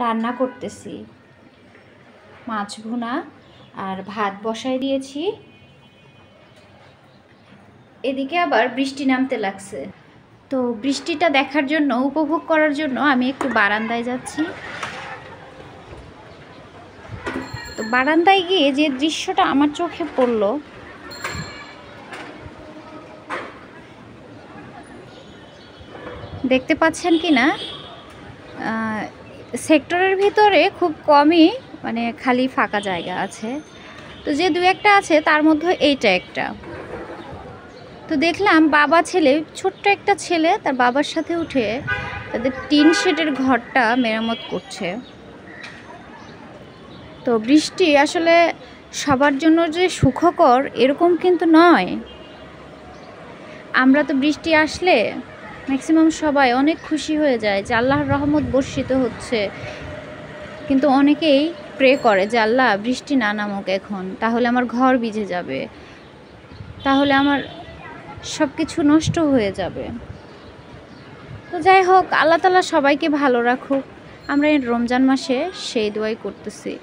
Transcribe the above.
রান্না করতেছি। মাছ ভুনা আর ভাত বসাই দিয়েছি। এদিকে আবার বৃষ্টি নামতে লাগছে। তো বৃষ্টিটা দেখার জন্য, উপভোগ করার জন্য আমি একটু বারান্দায় যাচ্ছি। তো বারান্দায় গিয়ে যে দৃশ্যটা আমার চোখে পড়ল, দেখতে পাচ্ছেন কি না সেক্টরের ভিতরে খুব কমই মানে খালি ফাঁকা জায়গা আছে। তো যে দু একটা আছে, তার মধ্যে এইটা একটা। তো দেখলাম বাবা ছেলে, ছোট্ট একটা ছেলে, তার বাবার সাথে উঠে তাদের টিন শেডের ঘরটা মেরামত করছে। তো বৃষ্টি আসলে সবার জন্য যে সুখকর, এরকম কিন্তু নয়। আমরা তো বৃষ্টি আসলে ম্যাক্সিমাম সবাই অনেক খুশি হয়ে যায় যে আল্লাহর রহমত বর্ষিত হচ্ছে। কিন্তু অনেকেই প্রে করে যে, আল্লাহ, বৃষ্টি না নামক এখন, তাহলে আমার ঘর ভিজে যাবে। তাহলে আমার সব কিছু নষ্ট হয়ে যাবে। তো যাই হোক, আল্লাহ তালা সবাইকে ভালো রাখুক। আমরা এই রমজান মাসে সেই দোয়াই করতেছি।